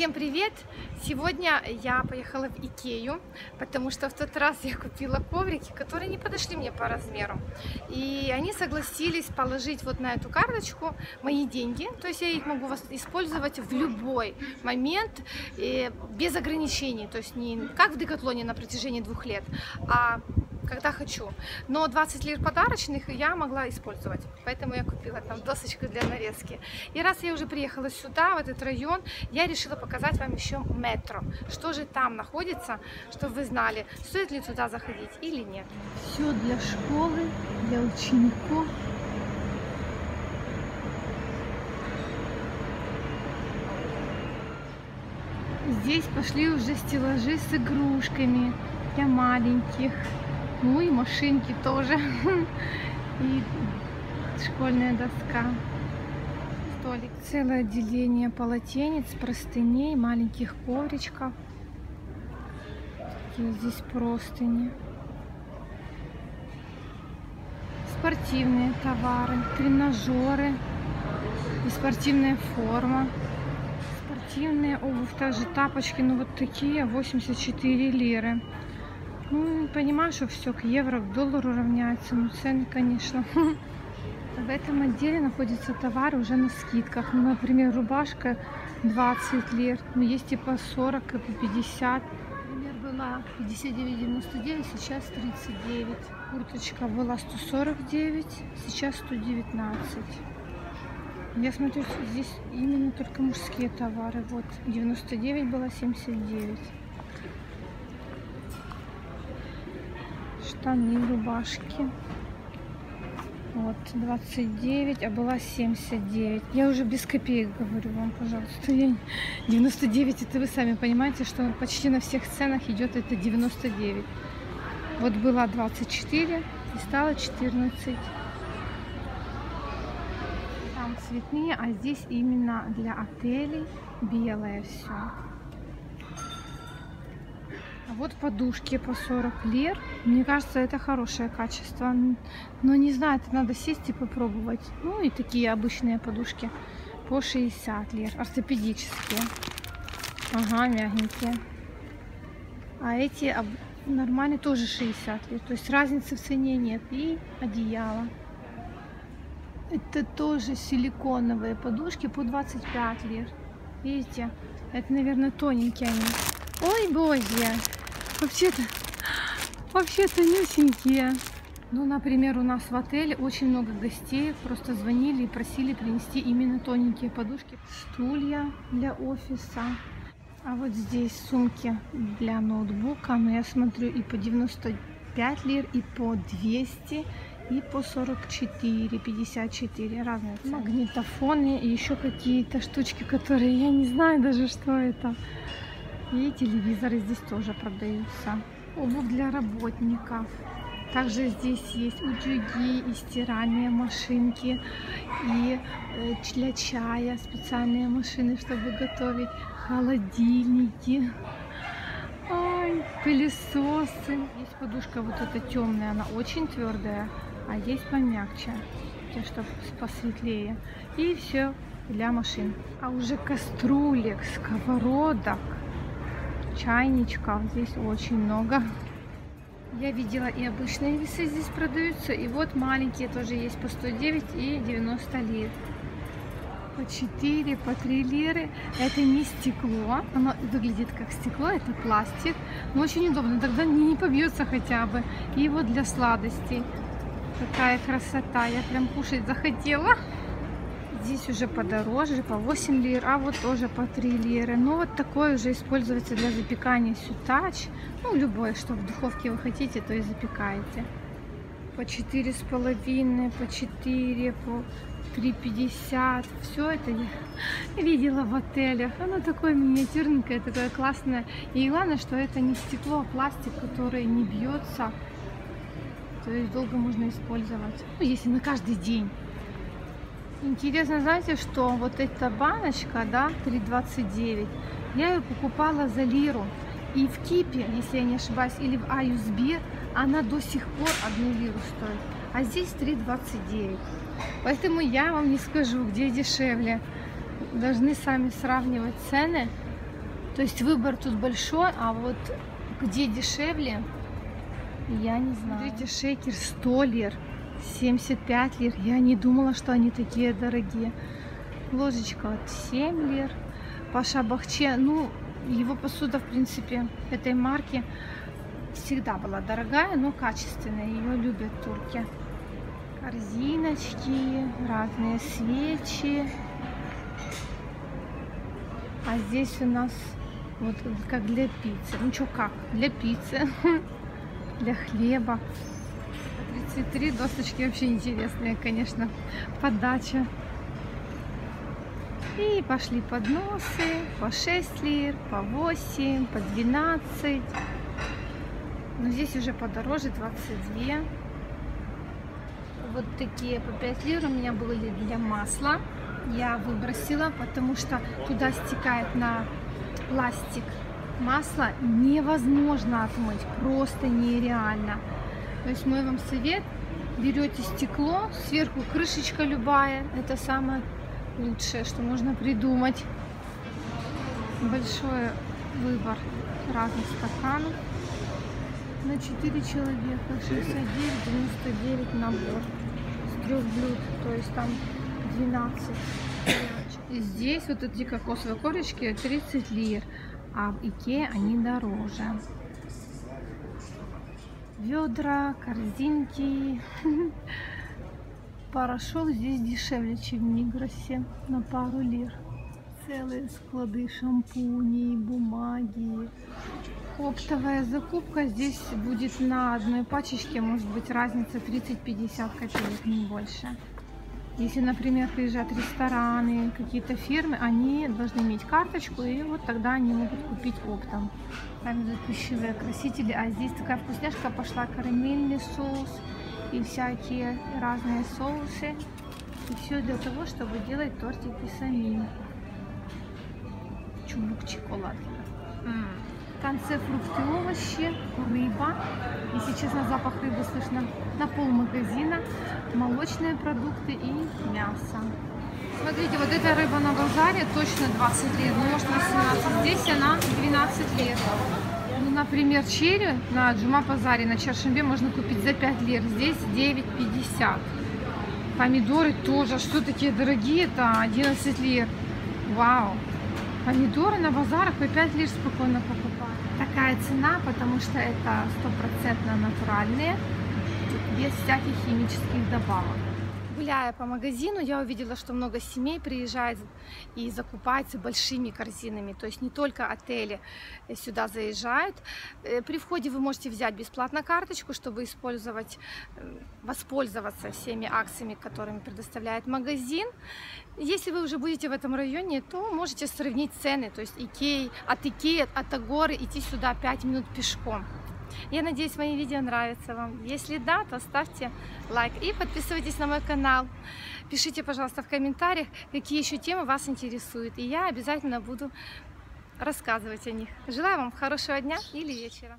Всем привет! Сегодня я поехала в Икею, потому что в тот раз я купила коврики, которые не подошли мне по размеру. И они согласились положить вот на эту карточку мои деньги, то есть я их могу использовать в любой момент, без ограничений, то есть не как в Декатлоне на протяжении двух лет, а когда хочу. Но 20 лир подарочных я могла использовать, поэтому я купила там досочку для нарезки. И раз я уже приехала сюда, в этот район, я решила показать вам еще метро. Что же там находится, чтобы вы знали, стоит ли туда заходить или нет. Все для школы, для учеников. Здесь пошли уже стеллажи с игрушками для маленьких. Ну и машинки тоже. И школьная доска. Столик. Целое отделение полотенец, простыней, маленьких ковричков. Такие здесь простыни. Спортивные товары, тренажеры и спортивная форма. Спортивная обувь, также тапочки, ну вот такие, 84 лиры. Ну, понимаю, что все к евро, к доллару равняется. Ну, цены, конечно. В этом отделе находятся товары уже на скидках. Ну, например, рубашка 20 лир. Ну, есть и по 40, и по 50. Например, была 59,99, сейчас 39. Курточка была 149, сейчас 119. Я смотрю, здесь именно только мужские товары. Вот, 99 было 79. Штаны, рубашки. Вот, 29, а была 79. Я уже без копеек говорю вам, пожалуйста. Я... 99, это вы сами понимаете, что почти на всех ценах идет это 99. Вот была 24 и стало 14. Там цветные, а здесь именно для отелей белое все. Вот подушки по 40 лир. Мне кажется, это хорошее качество. Но не знаю, это надо сесть и попробовать. Ну и такие обычные подушки по 60 лир. Ортопедические. Ага, мягенькие. А эти нормальные тоже 60 лир. То есть разницы в цене нет. И одеяло. Это тоже силиконовые подушки по 25 лир. Видите? Это, наверное, тоненькие они. Ой, боже! Вообще-то, вообще-то нюсенькие. Ну, например, у нас в отеле очень много гостей просто звонили и просили принести именно тоненькие подушки. Стулья для офиса. А вот здесь сумки для ноутбука. Но я смотрю и по 95 лир, и по 200, и по 44, 54. Разные цены. Магнитофоны и еще какие-то штучки, которые я не знаю даже, что это. И телевизоры здесь тоже продаются. Обувь для работников. Также здесь есть утюги и стиральные машинки, и э, для чая специальные машины, чтобы готовить, холодильники, Ой, пылесосы. Есть подушка вот эта темная, она очень твердая, а есть помягче, чтобы посветлее. И все для машин. А уже кастрюлек, сковородок, чайничков здесь очень много. Я видела и обычные весы здесь продаются, и вот маленькие тоже есть по 109 и 90 лир. По 4, по 3 лиры. Это не стекло, оно выглядит как стекло, это пластик. Но очень удобно, тогда не побьется хотя бы. И вот для сладостей. Какая красота, я прям кушать захотела. Здесь уже подороже, по 8 лир, а вот тоже по 3 лиры. Ну, вот такое уже используется для запекания сютач. Ну, любое, что в духовке вы хотите, то и запекаете. По 4,5, по 4, по 3,50. Все это я видела в отелях. Оно такое миниатюрненькое, такое классное. И главное, что это не стекло, а пластик, который не бьется. То есть долго можно использовать. Ну, если на каждый день. Интересно, знаете, что вот эта баночка, да, 3,29, я ее покупала за лиру. И в Кипе, если я не ошибаюсь, или в Аюсбир, она до сих пор одну лиру стоит. А здесь 3,29. Поэтому я вам не скажу, где дешевле. Должны сами сравнивать цены. То есть выбор тут большой, а вот где дешевле, я не знаю. Смотрите, шейкер 100 лир, 75 лир. Я не думала, что они такие дорогие. Ложечка вот 7 лир. Паша Бахче, ну, его посуда, в принципе, этой марки всегда была дорогая, но качественная. Ее любят турки. Корзиночки, разные свечи. А здесь у нас вот как для пиццы. Ну что, как? Для пиццы. Для хлеба. 33 досточки вообще интересные, конечно. Подача. И пошли подносы по 6 лир, по 8, по 12. Но здесь уже подороже 22. Вот такие по 5 лир у меня были для масла. Я выбросила, потому что туда стекает на пластик масло невозможно отмыть, просто нереально. То есть мой вам совет, берете стекло, сверху крышечка любая, это самое лучшее, что можно придумать. Большой выбор разных стаканов на 4 человека, 69-99 набор с трех блюд, то есть там 12. И здесь вот эти кокосовые корочки 30 лир, а в Икее они дороже. Ведра, корзинки. Порошок здесь дешевле, чем в Мигросе на пару лир. Целые склады шампуней, бумаги. Оптовая закупка здесь будет на одной пачечке, может быть разница 30-50 копеек, не больше. Если, например, приезжают рестораны, какие-то фирмы, они должны иметь карточку, и вот тогда они могут купить оптом. Там идут пищевые красители, а здесь такая вкусняшка пошла, карамельный соус и всякие разные соусы. И все для того, чтобы делать тортики сами. Чубук шоколад. Конце фрукты, овощи, рыба. Если честно, запах рыбы слышно на пол магазина. Молочные продукты и мясо. Смотрите, вот эта рыба на базаре точно 20 лет, ну, может 18. Здесь она 12 лет. Ну, например, черри на Джума Базаре на Чаршембе можно купить за 5 лет. Здесь 9,50. Помидоры тоже. Что такие дорогие? Это 11 лет. Вау. Помидоры на базарах по 5 лир спокойно покупать. Такая цена, потому что это стопроцентно натуральные, без всяких химических добавок. Гуляя по магазину, я увидела, что много семей приезжает и закупается большими корзинами. То есть не только отели сюда заезжают. Э, при входе вы можете взять бесплатно карточку, чтобы использовать, э, воспользоваться всеми акциями, которыми предоставляет магазин. Если вы уже будете в этом районе, то можете сравнить цены. То есть Икеи, от Икеи, от Агоры идти сюда 5 минут пешком. Я надеюсь, мои видео нравятся вам. Если да, то ставьте лайк и подписывайтесь на мой канал. Пишите, пожалуйста, в комментариях, какие еще темы вас интересуют. И я обязательно буду рассказывать о них. Желаю вам хорошего дня или вечера.